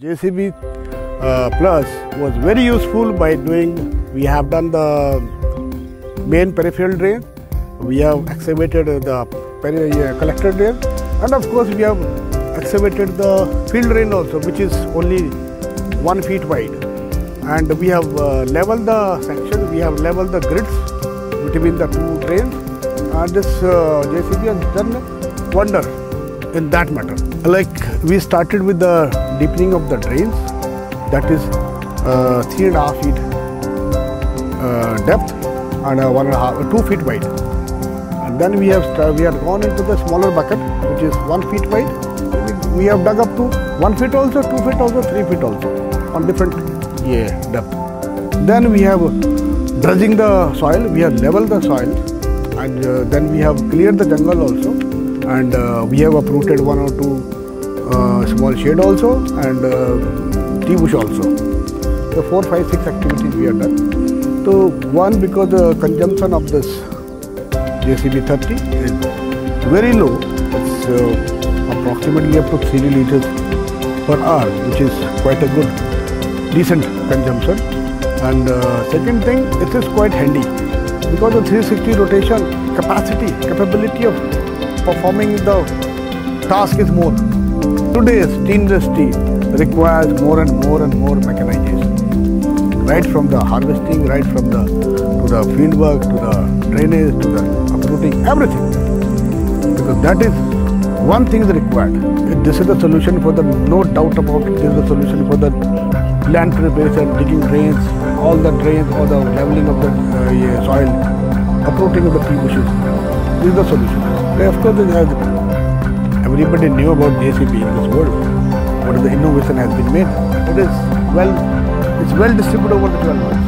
JCB uh, Plus was very useful by doing, we have done the main peripheral drain, we have excavated the uh, collector drain, and of course we have excavated the field drain also, which is only one feet wide. And we have uh, leveled the section, we have leveled the grids between the two drains, and this uh, JCB has done wonder in that matter. Like we started with the deepening of the drains, that is uh, three and a half feet uh, depth and uh, one and a half, two feet wide. And then we have we have gone into the smaller bucket, which is one feet wide. We have dug up to one feet also, two feet also, three feet also, on different yeah, depth. Then we have dredging the soil. We have leveled the soil, and uh, then we have cleared the jungle also, and uh, we have uprooted one or two small shade also, and uh, tea bush also. So four, five, six activities we have done. So one because the consumption of this JCB 30 is very low. It's uh, approximately up to 3 liters per hour, which is quite a good, decent consumption. And uh, second thing, it is quite handy because the 360 rotation capacity, capability of performing the task is more. Today's tea industry requires more and more and more mechanization right from the harvesting, right from the to the field work, to the drainage, to the uprooting, everything. Because that is one thing is required. This is the solution for the no doubt about it. This is the solution for the land preparation, digging drains, all the drains, all the leveling of the uh, soil, uprooting of the tree bushes. This is the solution. Of course, everybody knew about JCB in this world. What is the innovation has been made? It is well it's well distributed over the 12 months.